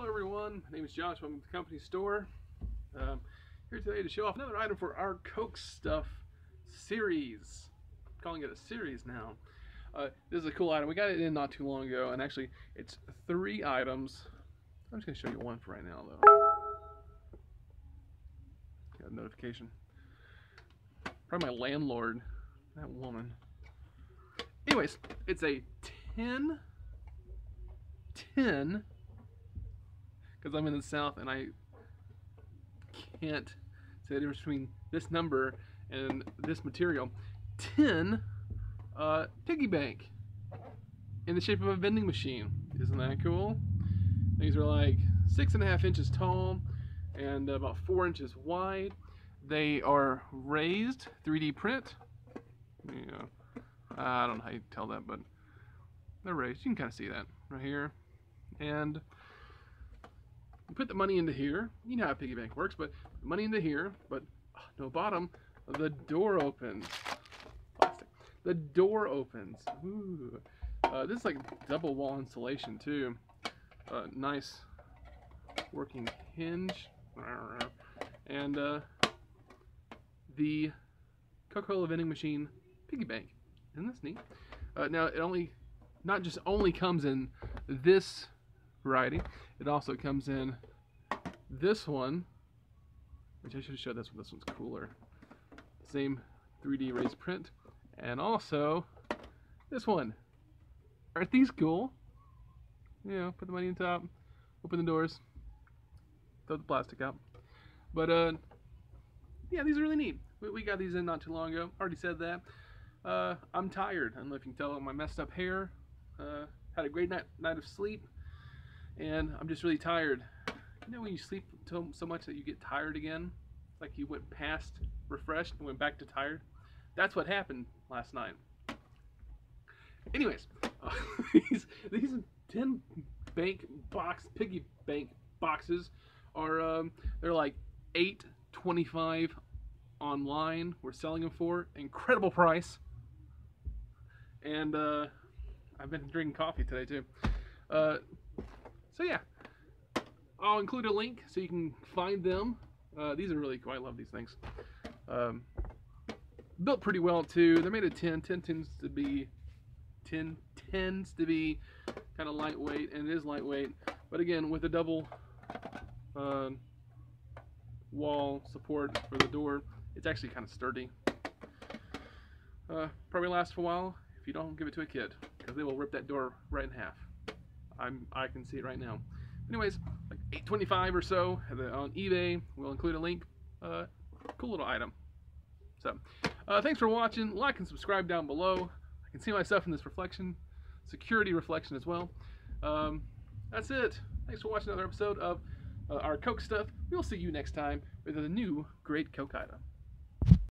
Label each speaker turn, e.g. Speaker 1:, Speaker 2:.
Speaker 1: Hello everyone, my name is Josh, I'm with the company store. Um, here today to show off another item for our Coke Stuff series. I'm calling it a series now. Uh, this is a cool item. We got it in not too long ago, and actually it's three items. I'm just going to show you one for right now though. Got a notification. Probably my landlord, that woman. Anyways, it's a 10 10 because I'm in the south and I can't say the difference between this number and this material. 10 uh, piggy bank in the shape of a vending machine. Isn't that cool? These are like six and a half inches tall and about four inches wide. They are raised 3d print. Yeah. I don't know how you tell that but they're raised. You can kind of see that right here. And put the money into here. You know how piggy bank works, but money into here, but oh, no bottom. The door opens. Plastic. The door opens. Ooh. Uh, this is like double wall insulation too. Uh, nice working hinge. And uh, the Coca-Cola vending machine piggy bank. Isn't this neat? Uh, now it only, not just only comes in this variety. It also comes in this one, which I should showed this one. This one's cooler. Same 3D raised print. And also this one. Aren't these cool? You know, put the money on top, open the doors, throw the plastic out. But, uh, yeah, these are really neat. We, we got these in not too long ago. Already said that. Uh, I'm tired. I don't know if you can tell my messed up hair. Uh, had a great night, night of sleep and I'm just really tired. You know when you sleep so much that you get tired again? Like you went past refreshed and went back to tired? That's what happened last night. Anyways, uh, these, these 10 bank box, piggy bank boxes are, um, they're like 8.25 online. We're selling them for incredible price. And, uh, I've been drinking coffee today too. Uh, so yeah, I'll include a link so you can find them. Uh, these are really cool. I love these things. Um, built pretty well too. They're made of tin. Tin tends to be tin tends to be kind of lightweight, and it is lightweight. But again, with a double uh, wall support for the door, it's actually kind of sturdy. Uh, probably lasts for a while if you don't give it to a kid, because they will rip that door right in half. I'm I can see it right now. Anyways, like 825 or so on eBay. We'll include a link. Uh, cool little item. So, uh, thanks for watching. Like and subscribe down below. I can see myself in this reflection, security reflection as well. Um, that's it. Thanks for watching another episode of uh, our Coke stuff. We'll see you next time with a new great Coke item.